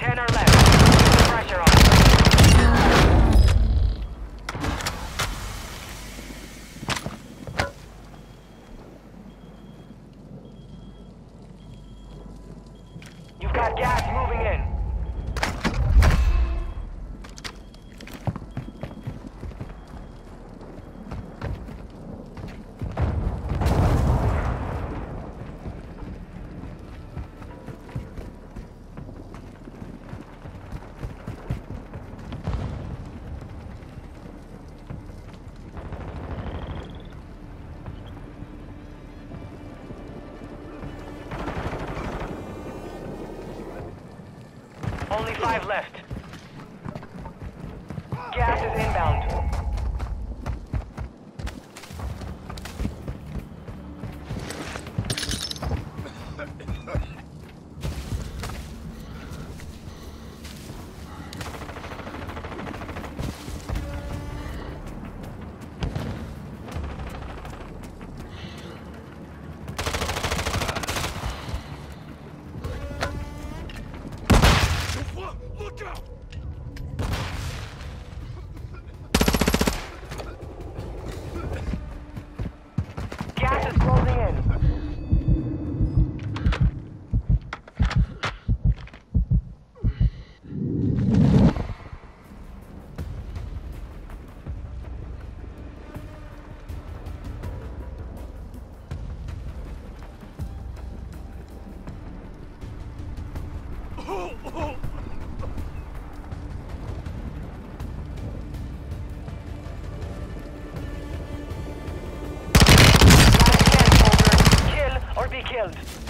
Ten are left. Pressure on. You've got gas moving in. Only five left. Gas is inbound. Look out! Last chance, killed.